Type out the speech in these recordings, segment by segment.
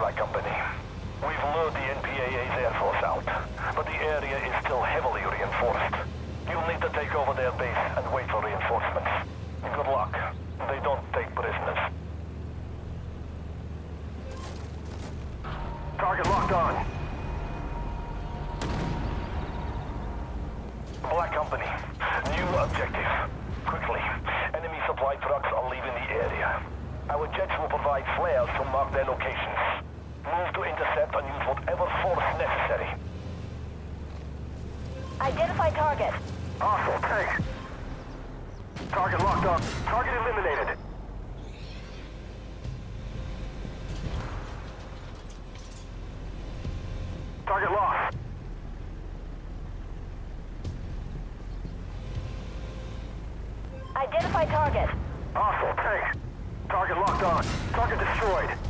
Black company. We've lured the NPAA's Air Force out, but the area is still heavily reinforced. You'll need to take over their base and wait for reinforcements. Good luck. They don't take prisoners. Target locked on. Black Company, new objective. Quickly, enemy supply trucks are leaving the area. Our jets will provide flares to mark their locations. Move to intercept and use whatever force necessary. Identify target. Hostile tank. Target locked up. Target eliminated. Target lost. Identify target. Hostile tank. Target locked on. Target destroyed.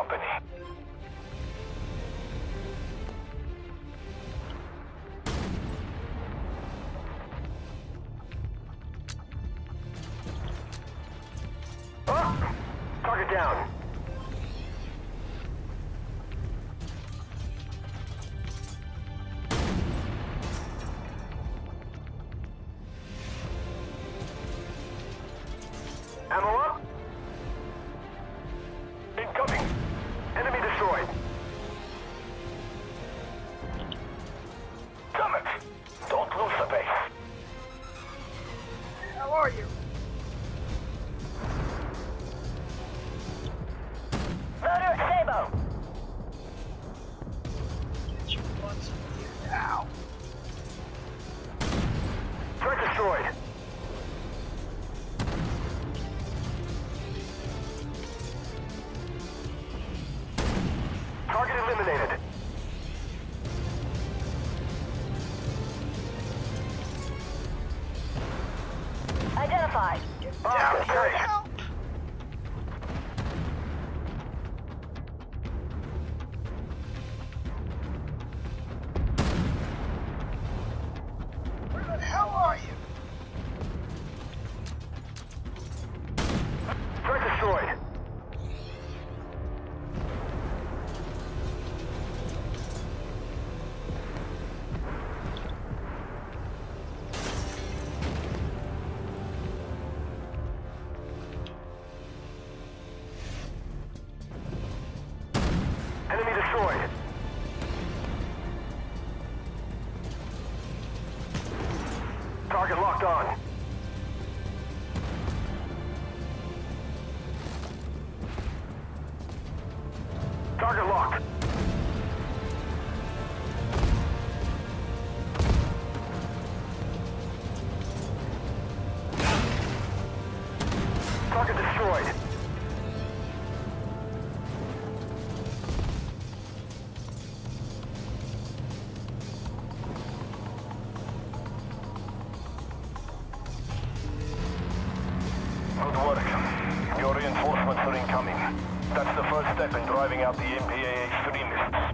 Target down. Destroyed. Target eliminated. Identify. Hostile Down destroyed. Target locked on. Target locked. Out the MPA extremists.